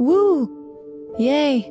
Woo! Yay!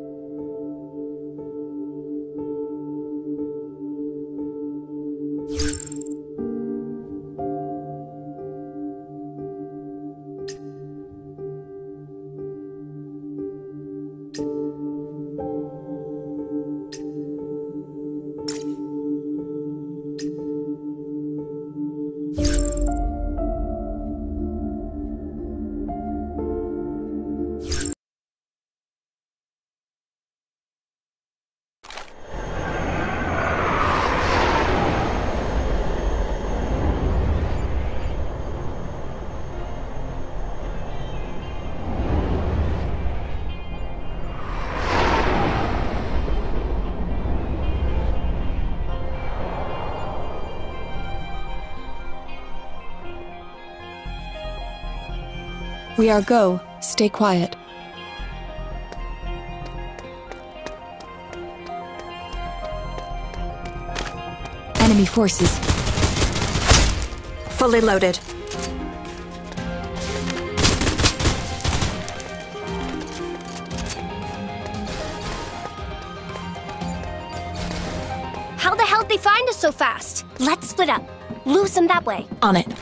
We are go. Stay quiet. Enemy forces. Fully loaded. How the hell'd they find us so fast? Let's split up. Lose them that way. On it.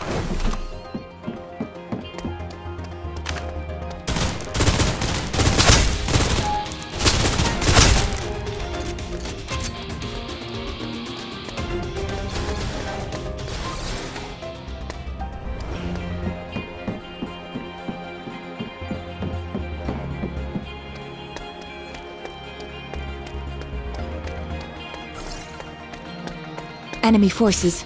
Enemy forces.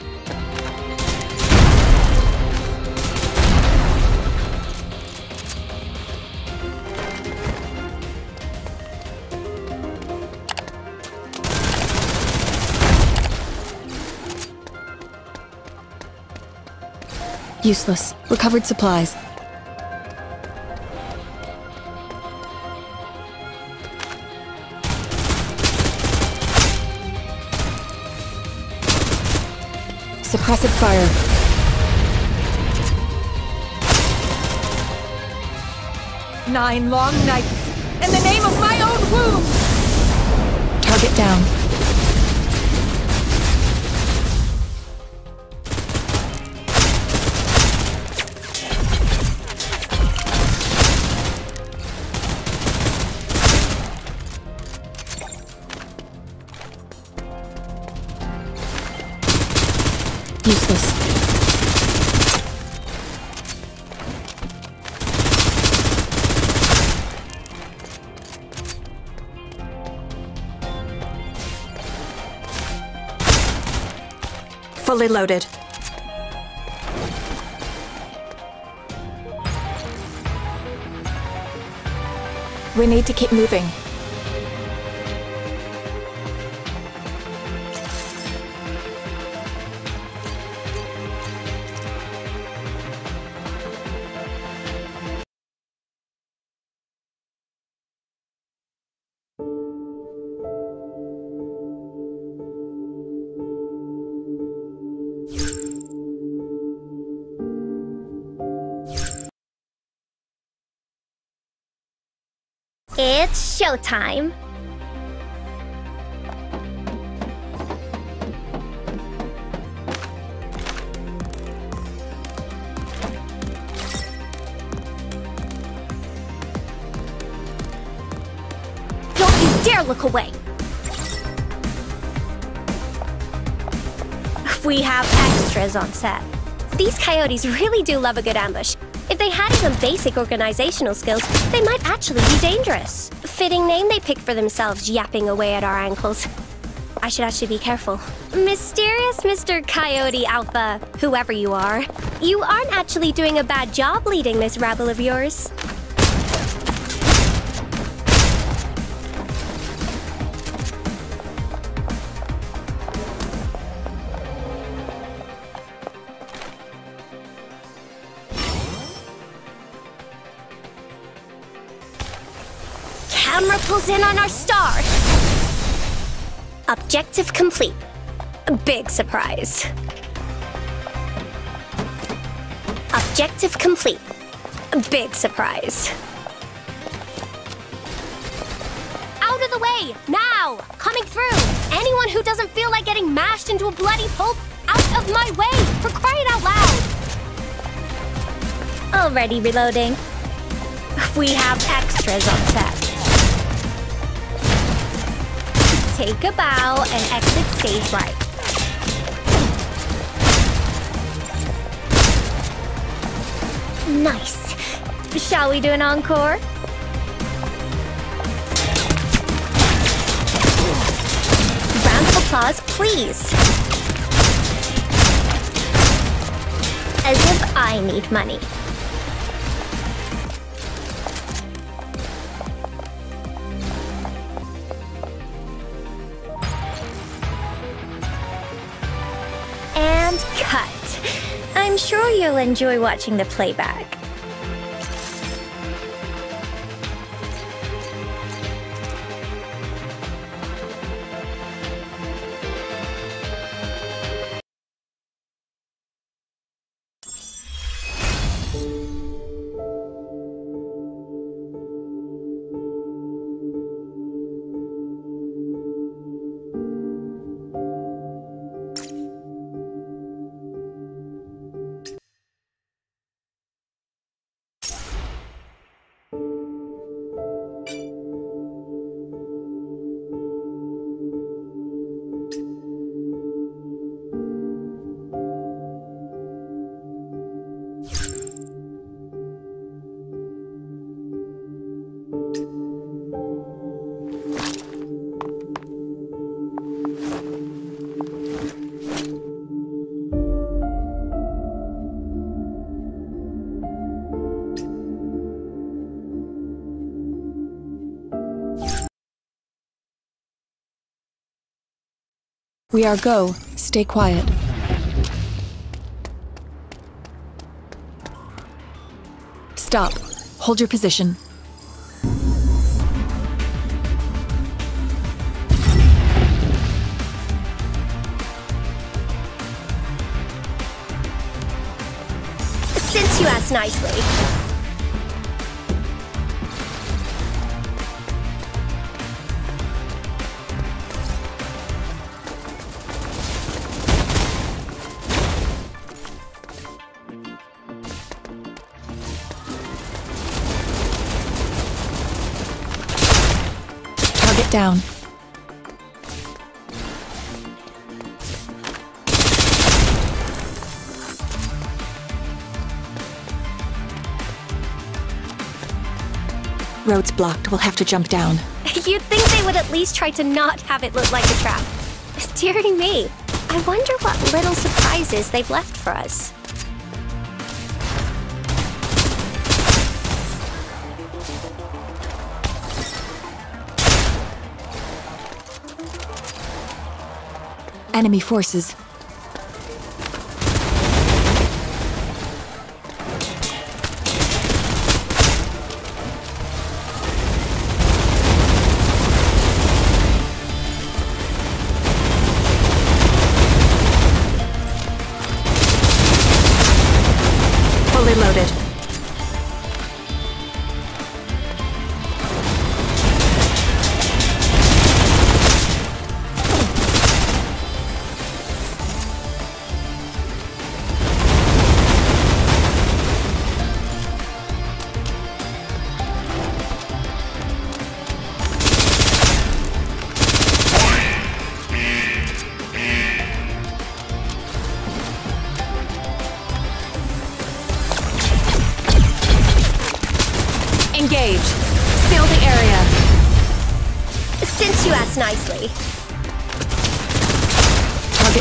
Useless. Recovered supplies. Suppressive fire. Nine long nights in the name of my own womb! Target down. Fully loaded. We need to keep moving. Showtime. Don't you dare look away! We have extras on set. These coyotes really do love a good ambush. If they had even basic organizational skills, they might actually be dangerous. Fitting name they picked for themselves, yapping away at our ankles. I should actually be careful. Mysterious Mr. Coyote Alpha, whoever you are, you aren't actually doing a bad job leading this rabble of yours. Camera pulls in on our star. Objective complete. A big surprise. Objective complete. A big surprise. Out of the way! Now! Coming through! Anyone who doesn't feel like getting mashed into a bloody pulp, out of my way! For crying out loud! Already reloading. We have extras on set. Take a bow and exit stage right. Nice. Shall we do an encore? Round of applause, please. As if I need money. I'm sure you'll enjoy watching the playback. We are go. Stay quiet. Stop. Hold your position. Since you asked nicely. Down. Road's blocked. We'll have to jump down. You'd think they would at least try to not have it look like a trap. Dearie me, I wonder what little surprises they've left for us. Enemy forces.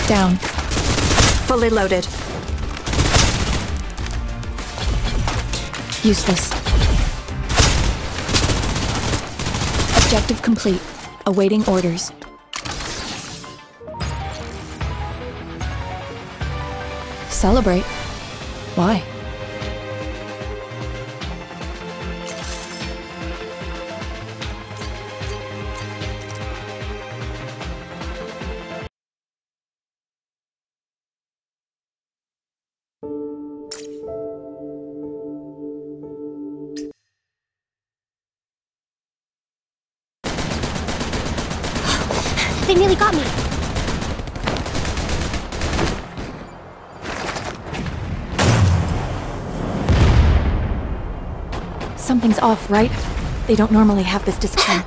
Target down. Fully loaded. Useless. Objective complete. Awaiting orders. Celebrate. Why? Off, right? They don't normally have this discipline.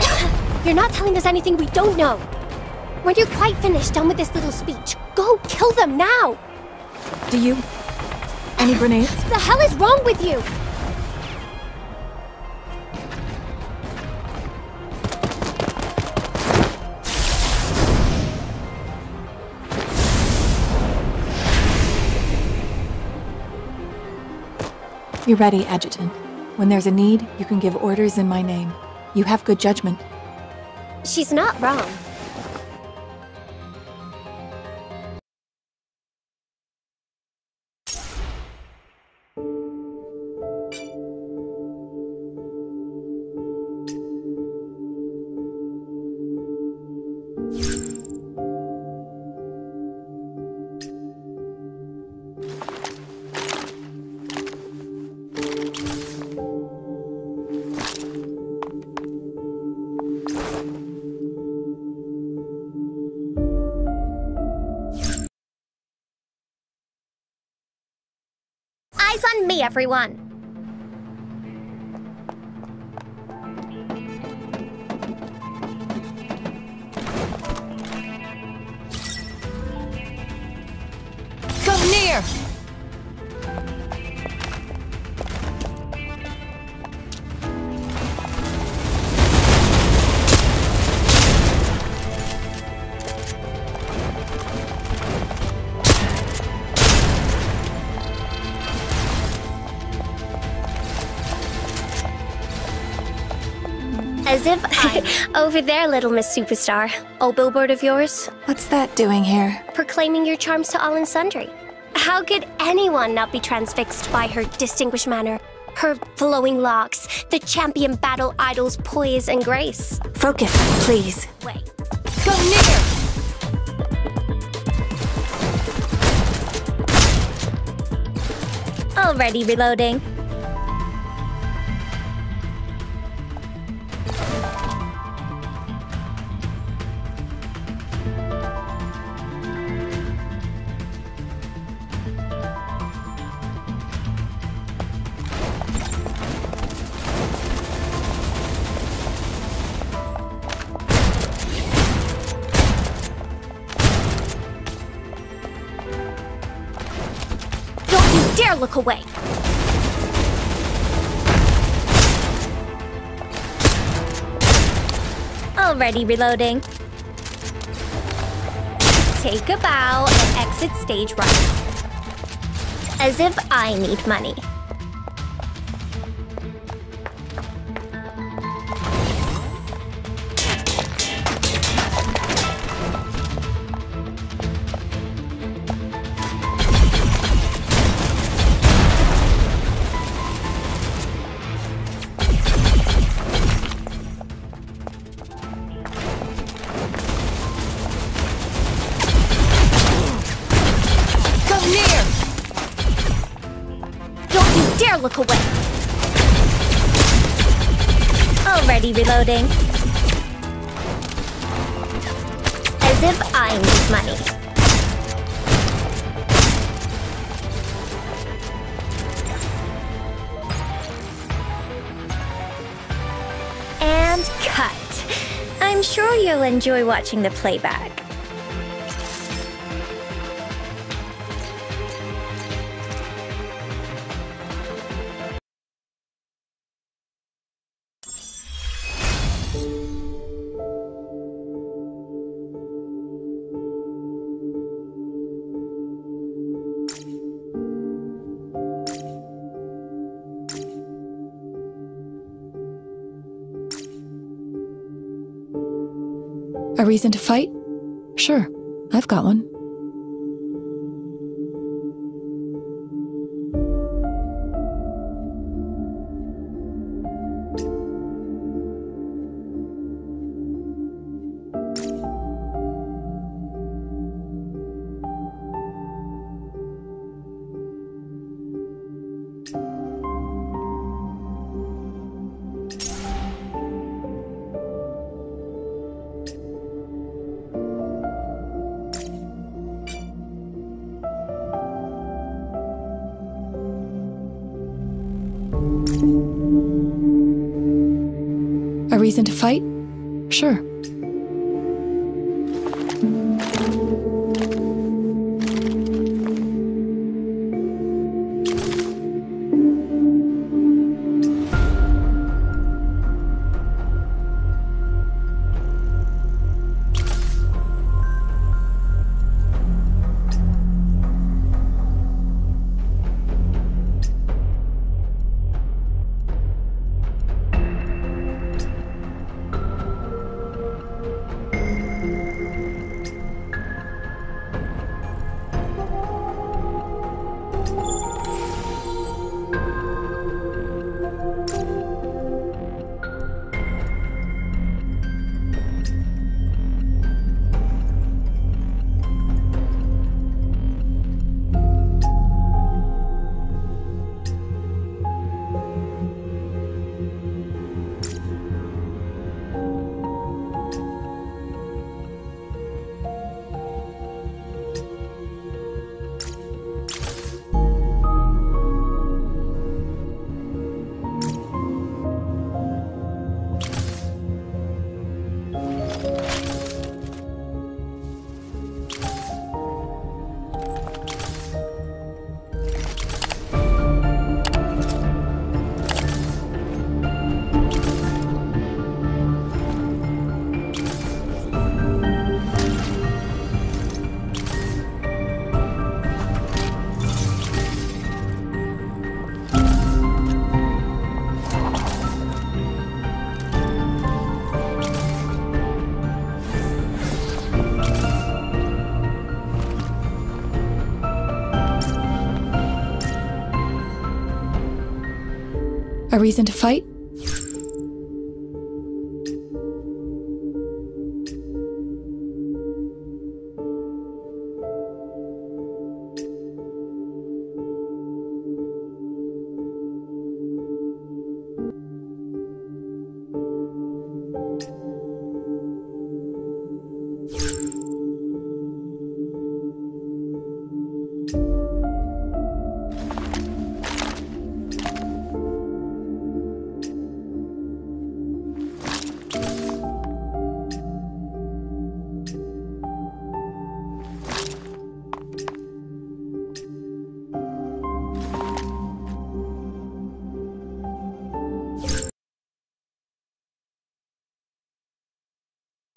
You're not telling us anything we don't know. When you're quite finished done with this little speech, go kill them now! Do you? Any grenades? The hell is wrong with you? You're ready, Adjutant. When there's a need, you can give orders in my name. You have good judgment. She's not wrong. Everyone. As if over there, little Miss Superstar. Old billboard of yours, What's that doing here? proclaiming your charms to all and sundry. How could anyone not be transfixed by her distinguished manner, her flowing locks, the champion battle idol's poise and grace? Focus, please. Wait. Go near! Already reloading. Dare look away! Already reloading. Take a bow and exit stage right. As if I need money. Enjoy watching the playback. A reason to fight? Sure, I've got one. Fight? Sure. A reason to fight?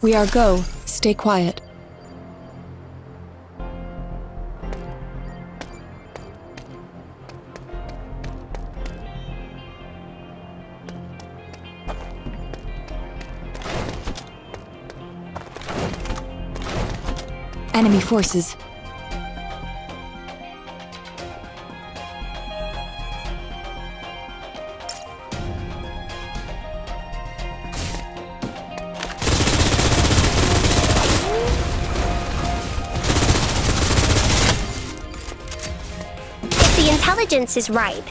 We are go. Stay quiet. Enemy forces. Is right,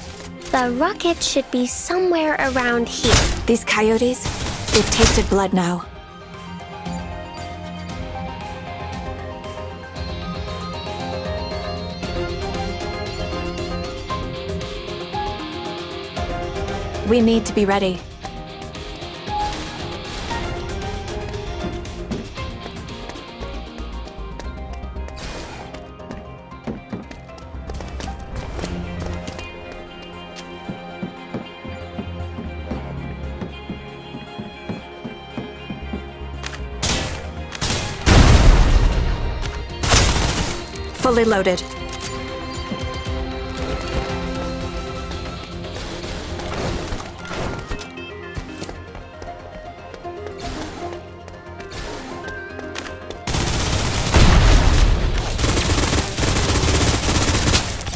the rocket should be somewhere around here. These coyotes, they've tasted blood now. We need to be ready. Loaded.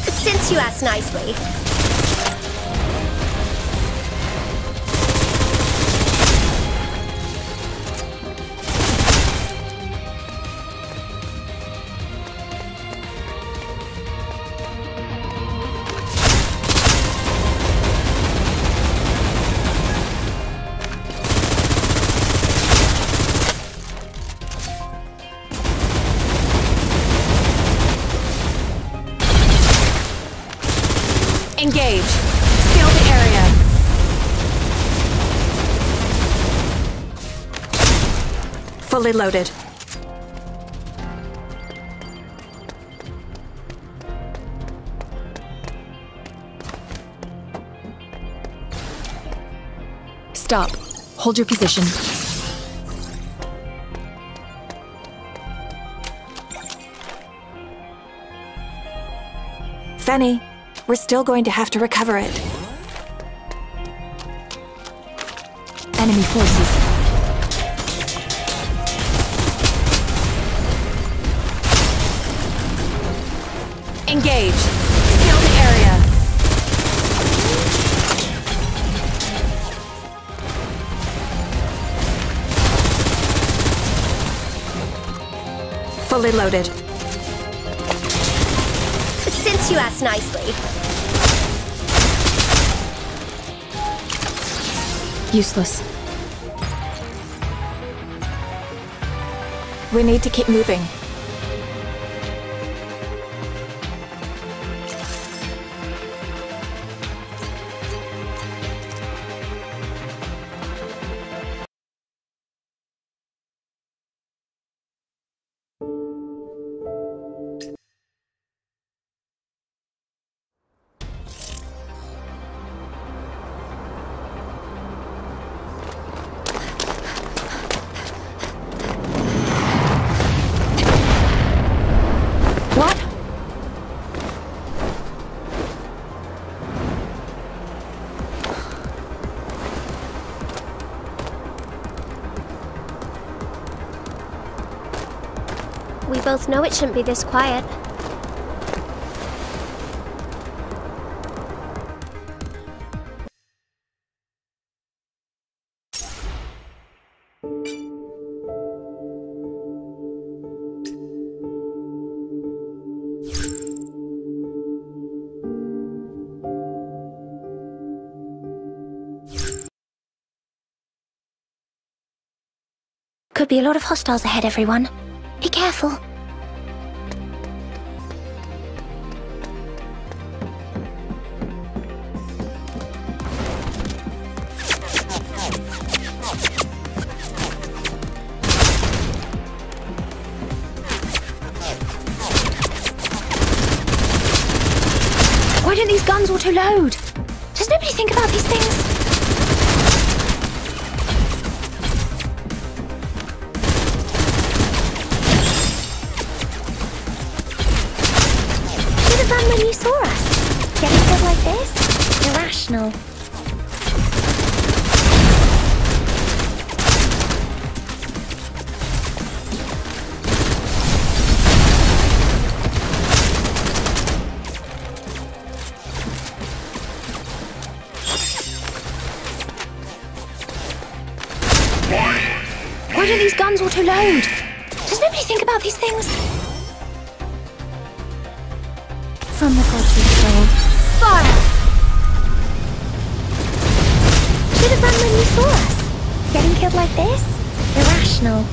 Since you asked nicely. Engage. Seal the area. Fully loaded. Stop. Hold your position. Fenny we're still going to have to recover it. Enemy forces. Engage. Seal the area. Fully loaded. Since you asked nicely, Useless. We need to keep moving. Both know it shouldn't be this quiet. Could be a lot of hostiles ahead, everyone. Be careful. These From the we stole. Fire! Should have run when you saw us. Getting killed like this? Irrational.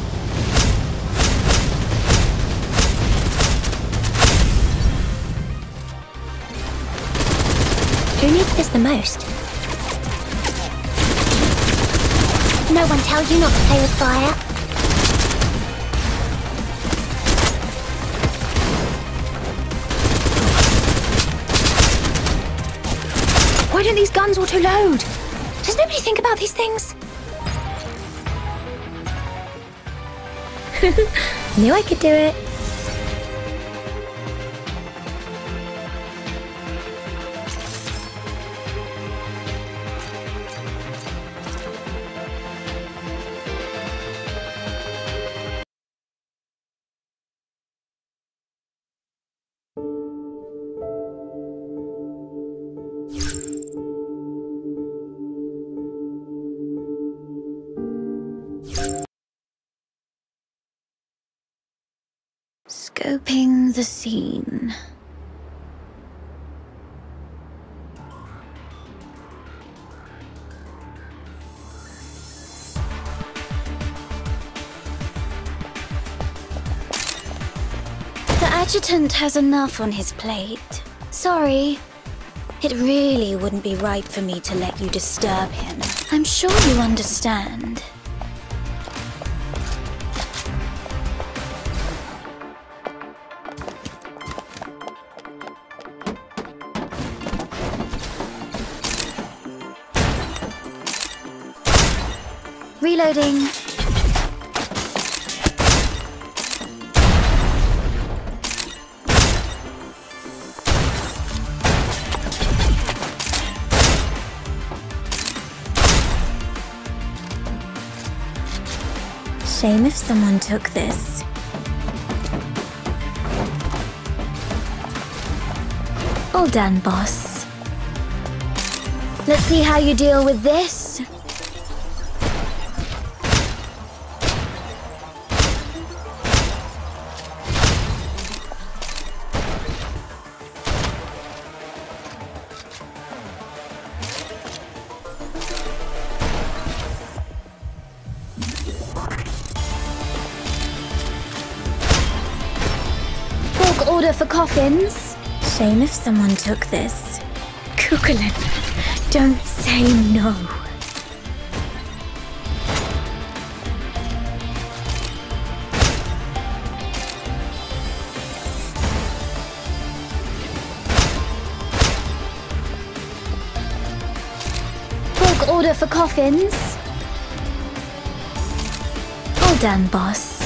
Who needs this the most? No one tells you not to play with fire. Why don't these guns auto-load? Does nobody think about these things? Knew I could do it. Scoping the scene. The adjutant has enough on his plate. Sorry. It really wouldn't be right for me to let you disturb him. I'm sure you understand. Shame if someone took this. All done, boss. Let's see how you deal with this. Coffins. Shame if someone took this. Kukulin, don't say no. Bulk order for coffins. All done, boss.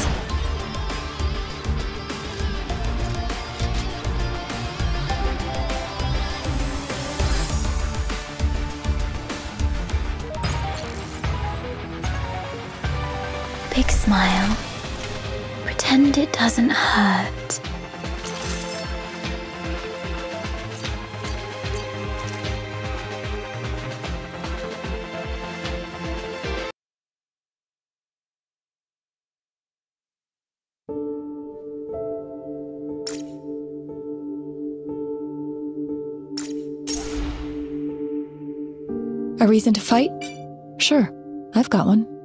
Hurt. A reason to fight? Sure, I've got one.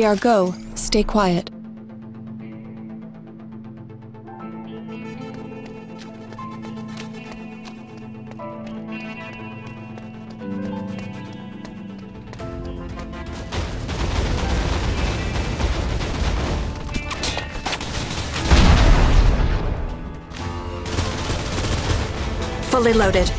We are go. Stay quiet. Fully loaded.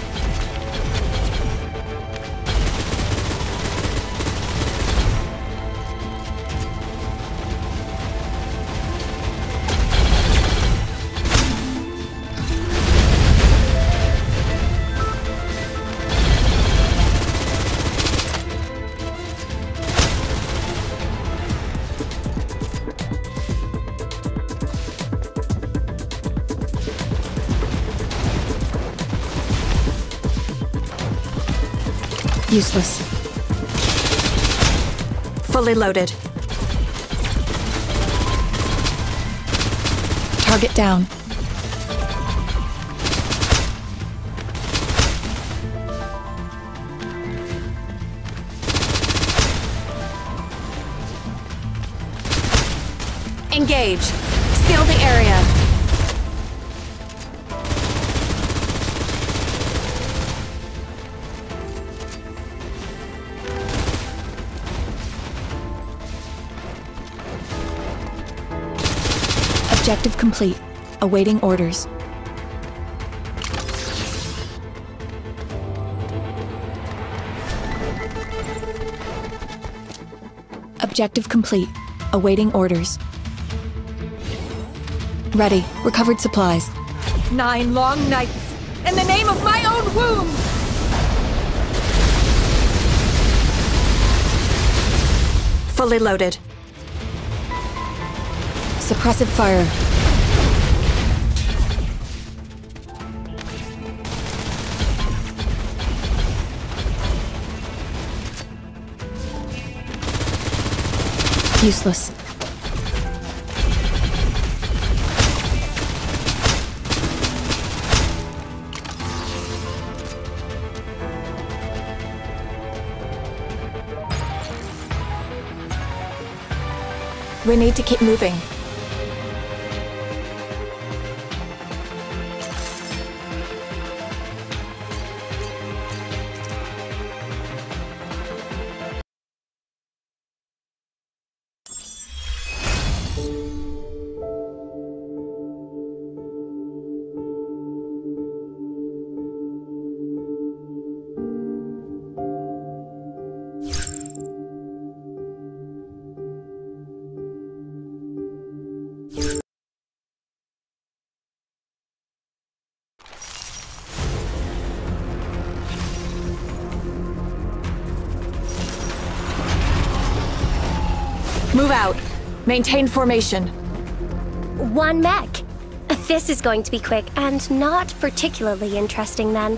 Useless. Fully loaded. Target down. Engage. Seal the area. Objective complete. Awaiting orders. Objective complete. Awaiting orders. Ready. Recovered supplies. Nine long nights. In the name of my own wounds! Fully loaded. Suppressive fire. Useless. We need to keep moving. Maintain formation. One mech. This is going to be quick and not particularly interesting then.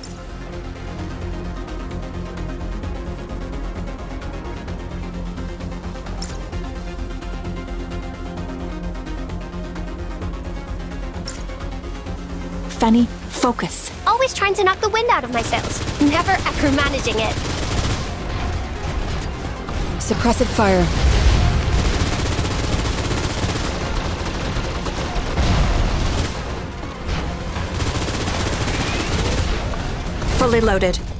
Fenny, focus. Always trying to knock the wind out of my sails, never ever managing it. Suppressive fire. Fully loaded.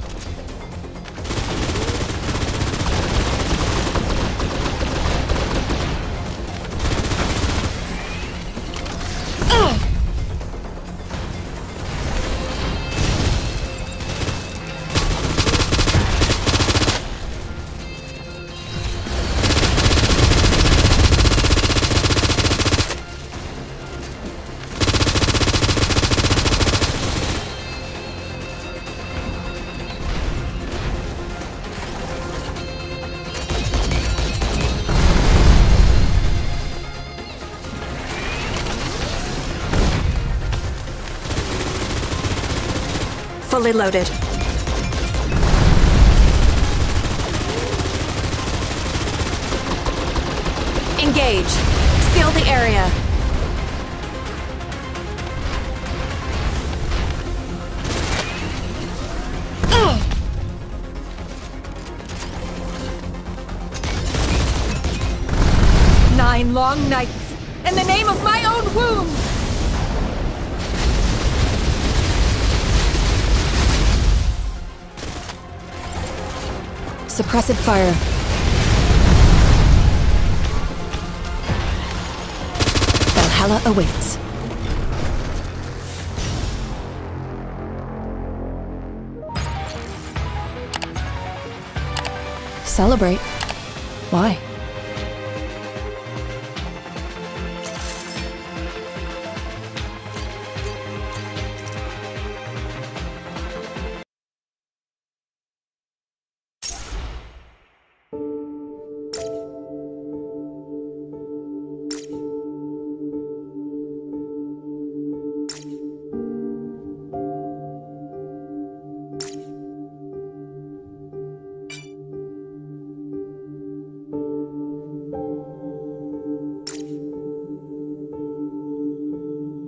Fully loaded. Engage. Seal the area. Nine long nights. In the name of my own wounds! Suppressive fire. Valhalla awaits. Celebrate. Why?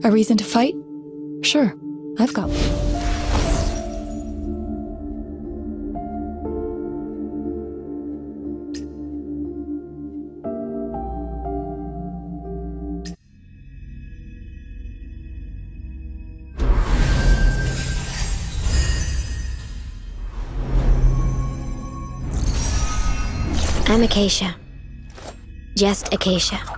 A reason to fight? Sure, I've got one. I'm Acacia. Just Acacia.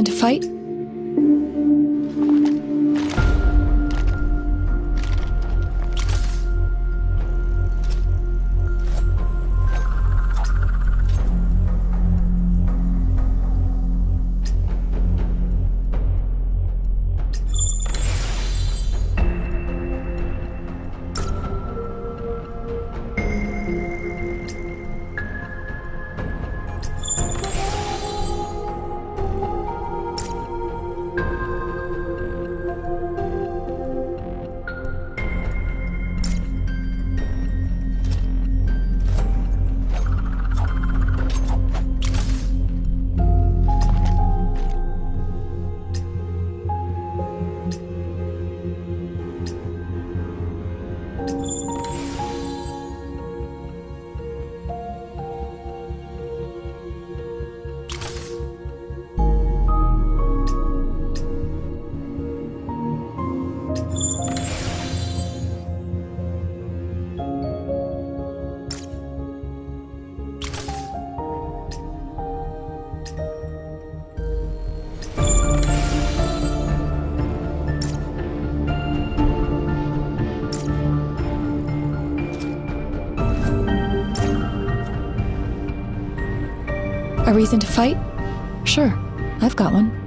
To fight? A reason to fight? Sure, I've got one.